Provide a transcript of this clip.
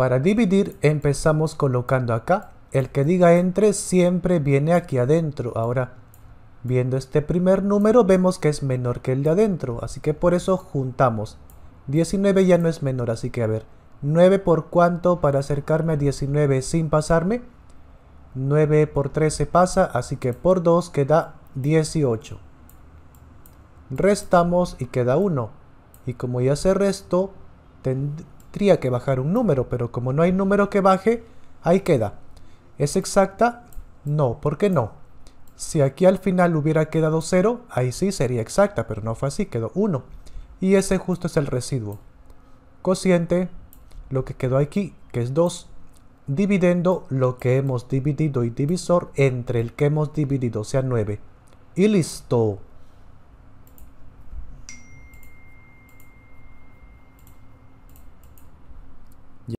Para dividir empezamos colocando acá. El que diga entre siempre viene aquí adentro. Ahora, viendo este primer número vemos que es menor que el de adentro. Así que por eso juntamos. 19 ya no es menor, así que a ver. 9 por cuánto para acercarme a 19 sin pasarme. 9 por 13 pasa, así que por 2 queda 18. Restamos y queda 1. Y como ya se restó, tendría que bajar un número, pero como no hay número que baje, ahí queda. ¿Es exacta? No, ¿por qué no? Si aquí al final hubiera quedado 0, ahí sí sería exacta, pero no fue así, quedó 1. Y ese justo es el residuo. Cociente, lo que quedó aquí, que es 2, dividiendo lo que hemos dividido y divisor entre el que hemos dividido, o sea 9. Y listo.